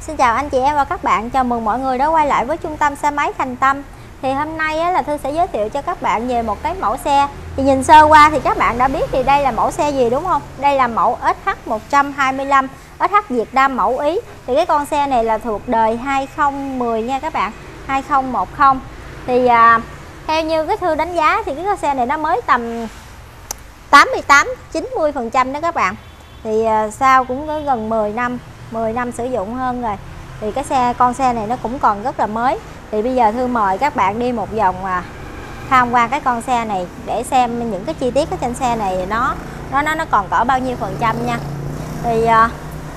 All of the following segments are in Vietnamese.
Xin chào anh chị em và các bạn. Chào mừng mọi người đã quay lại với trung tâm xe máy Thành Tâm. Thì hôm nay á, là Thư sẽ giới thiệu cho các bạn về một cái mẫu xe. Thì nhìn sơ qua thì các bạn đã biết thì đây là mẫu xe gì đúng không? Đây là mẫu SH125 SH Việt Nam mẫu Ý. Thì cái con xe này là thuộc đời 2010 nha các bạn 2010 Thì à, theo như cái Thư đánh giá thì cái con xe này nó mới tầm 88-90% đó các bạn. Thì à, sau cũng có gần 10 năm. 10 năm sử dụng hơn rồi. Thì cái xe con xe này nó cũng còn rất là mới. Thì bây giờ thư mời các bạn đi một vòng à, tham quan cái con xe này để xem những cái chi tiết ở trên xe này nó nó nó nó còn cỡ bao nhiêu phần trăm nha. Thì à,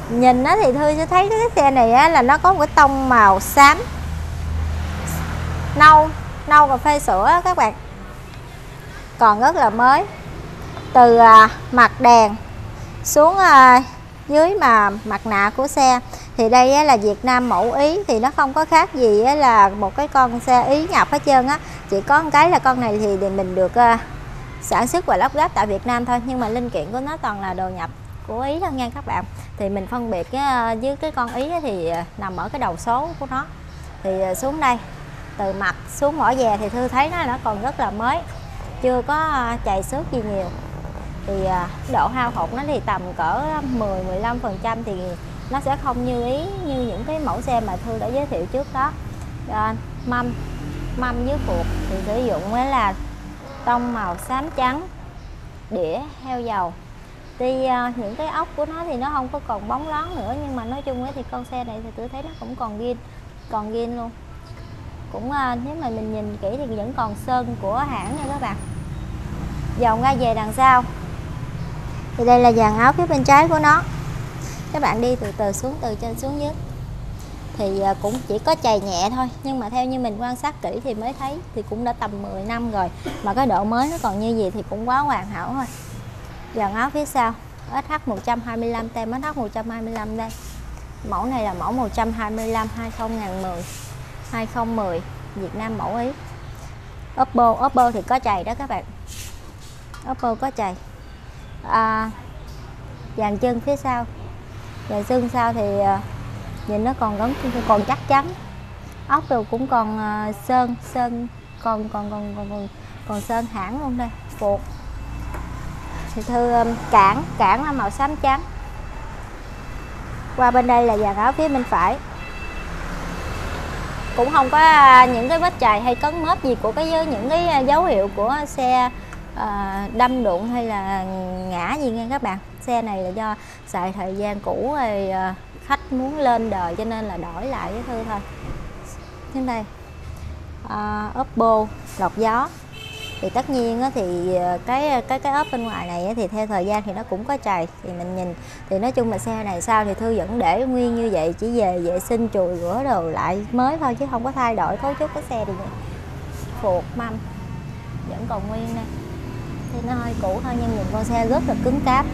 nhìn nó thì thư sẽ thấy cái xe này á, là nó có một cái tông màu xám. Nâu nâu cà phê sữa các bạn. Còn rất là mới. Từ à, mặt đèn xuống à, dưới mà mặt nạ của xe. Thì đây là Việt Nam mẫu Ý thì nó không có khác gì là một cái con xe Ý nhập hết trơn á. Chỉ có một cái là con này thì mình được uh, sản xuất và lắp ráp tại Việt Nam thôi nhưng mà linh kiện của nó toàn là đồ nhập của Ý thôi nha các bạn. Thì mình phân biệt ờ, với cái con Ý thì ờ, nằm ở cái đầu số của nó. Thì xuống đây từ mặt xuống mỏ về thì Thư thấy nó nó còn rất là mới chưa có chạy xước gì nhiều thì à, độ hao hụt nó thì tầm cỡ à, 10 15 phần trăm thì nó sẽ không như ý như những cái mẫu xe mà Thư đã giới thiệu trước đó. À, mâm mâm với phuộc thì sử dụng mới là tông màu xám trắng đĩa heo dầu. Thì à, những cái ốc của nó thì nó không có còn bóng loáng nữa nhưng mà nói chung ấy thì con xe này thì tôi thấy nó cũng còn ghiên còn ghiên luôn. Cũng à, nếu mà mình nhìn kỹ thì vẫn còn sơn của hãng nha các bạn. Dòng ra về đằng sau thì đây là dàn áo phía bên trái của nó. Các bạn đi từ từ xuống, từ trên xuống dưới. Thì à, cũng chỉ có chày nhẹ thôi, nhưng mà theo như mình quan sát kỹ thì mới thấy thì cũng đã tầm 10 năm rồi, mà cái độ mới nó còn như gì thì cũng quá hoàn hảo thôi. Dàn áo phía sau SH 125 tem SH 125 đây. Mẫu này là mẫu 125 2010 2010 Việt Nam mẫu Ý. Oppo Oppo thì có chày đó các bạn. Oppo có chày à, dàn chân phía sau. Dàn xương sau thì à, nhìn nó còn gắn còn chắc chắn. Ốc rồi cũng còn à, sơn sơn còn còn còn còn còn, còn sơn hãng luôn đây phuộc thì thư um, cản cản là màu xám trắng. Qua bên đây là dàn áo phía bên phải. Cũng không có à, những cái vết chày hay cấn mớp gì của cái những cái à, dấu hiệu của xe à, đâm đụng hay là ngã gì nghe các bạn? Xe này là do xài thời gian cũ rồi à, khách muốn lên đời cho nên là đổi lại với thư thôi. Trên đây. À, Oppo lọc gió. Thì tất nhiên thì cái cái cái ốp bên ngoài này thì theo thời gian thì nó cũng có trầy thì mình nhìn thì nói chung là xe này sao thì thư vẫn để nguyên như vậy chỉ về vệ sinh chùi rửa đồ lại mới thôi chứ không có thay đổi cấu trúc cái xe thì phuộc mâm. Vẫn còn nguyên đây thì nó hơi cũ thôi nhưng nhìn con xe rất là cứng cáp.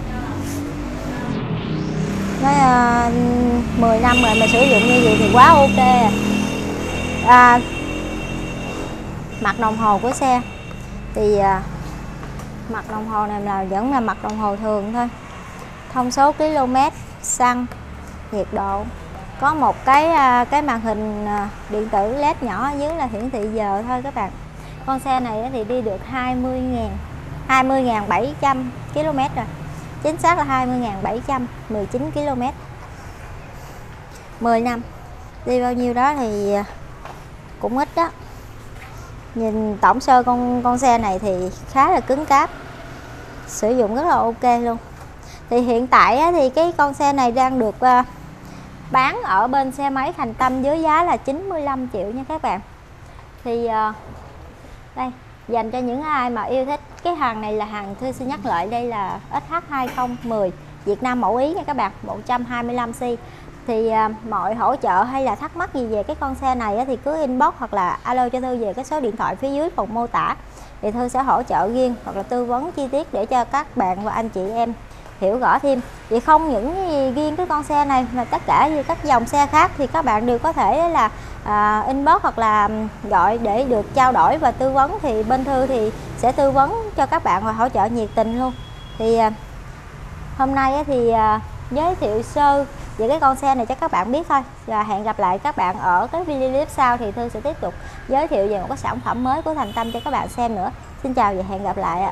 Nói à, 10 năm rồi mà sử dụng như vậy thì quá ok. À. à, mặt đồng hồ của xe. Thì à, mặt đồng hồ này là vẫn là mặt đồng hồ thường thôi. Thông số km xăng nhiệt độ. Có một cái à, cái màn hình à, điện tử led nhỏ ở dưới là hiển thị giờ thôi các bạn. Con xe này thì đi được 20 ngàn. 20.700 km rồi. Chính xác là 20.719 km. 10 năm. Đi bao nhiêu đó thì à, cũng ít đó. Nhìn tổng sơ con con xe này thì khá là cứng cáp. Sử dụng rất là ok luôn. Thì hiện tại thì cái con xe này đang được à, bán ở bên xe máy Thành Tâm với giá là 95 triệu nha các bạn. Thì à, đây dành cho những ai mà yêu thích. Cái hàng này là hàng thư xin nhắc lại đây là SH2010 Việt Nam mẫu Ý nha các bạn 125C thì à, mọi hỗ trợ hay là thắc mắc gì về cái con xe này á, thì cứ inbox hoặc là alo cho Thư về cái số điện thoại phía dưới phần mô tả. Thì Thư sẽ hỗ trợ riêng hoặc là tư vấn chi tiết để cho các bạn và anh chị em hiểu rõ thêm. Vậy không những riêng cái con xe này mà tất cả như các dòng xe khác thì các bạn đều có thể là à, inbox hoặc là gọi để được trao đổi và tư vấn. Thì bên thư thì sẽ tư vấn cho các bạn và hỗ trợ nhiệt tình luôn. Thì à, hôm nay thì à, giới thiệu sơ về cái con xe này cho các bạn biết thôi. Và hẹn gặp lại các bạn ở cái video clip sau thì Thư sẽ tiếp tục giới thiệu về một cái sản phẩm mới của Thành Tâm cho các bạn xem nữa. Xin chào và hẹn gặp lại ạ.